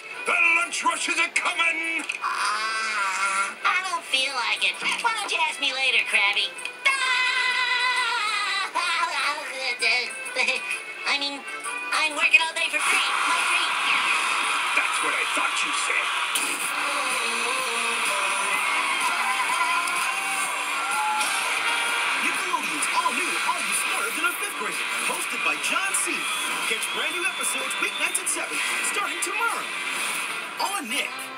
The lunch rushes are coming! Ah, I don't feel like it. Why don't you ask me later, Krabby? Ah! I mean, I'm working all day for free. My treat. That's what I thought you said. Nickelodeon's all-new Are You Smarter Than a Fifth Grader? Hosted by John Cena. Catch brand new episodes weeknights at 7, starting tomorrow. Nick.